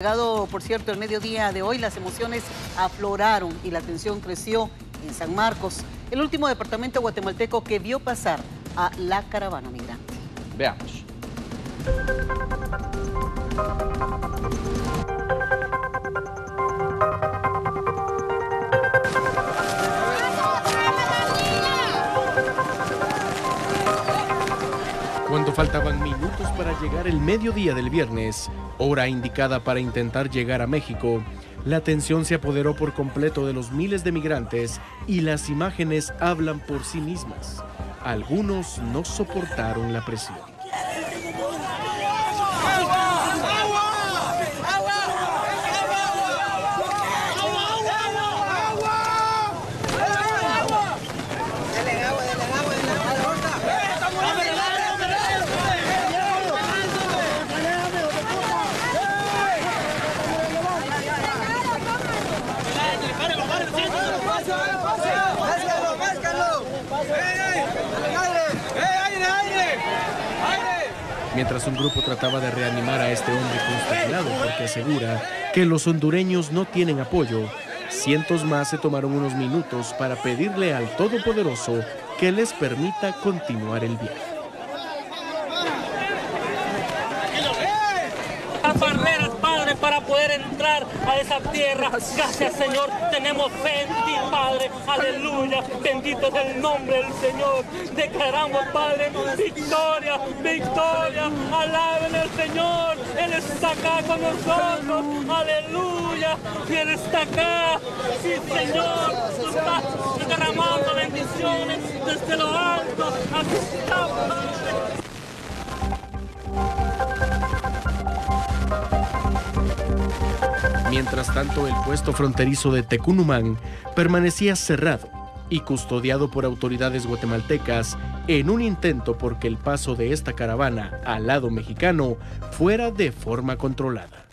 Llegado, por cierto, el mediodía de hoy, las emociones afloraron y la tensión creció en San Marcos, el último departamento guatemalteco que vio pasar a la caravana migrante. Veamos. Faltaban minutos para llegar el mediodía del viernes, hora indicada para intentar llegar a México, la tensión se apoderó por completo de los miles de migrantes y las imágenes hablan por sí mismas. Algunos no soportaron la presión. Mientras un grupo trataba de reanimar a este hombre consternado porque asegura que los hondureños no tienen apoyo, cientos más se tomaron unos minutos para pedirle al Todopoderoso que les permita continuar el viaje. barreras, Padre, para poder entrar a esa tierra. Gracias, Señor. Tenemos fe en ti, Padre. Aleluya. Bendito es el nombre del Señor. Declaramos, Padre, victoria, victoria. Alaben al Señor. Él está acá con nosotros. Aleluya. Él está acá. Sí, Señor. Tú estás derramando bendiciones desde lo alto. Aquí Mientras tanto, el puesto fronterizo de Tecunumán permanecía cerrado y custodiado por autoridades guatemaltecas en un intento por que el paso de esta caravana al lado mexicano fuera de forma controlada.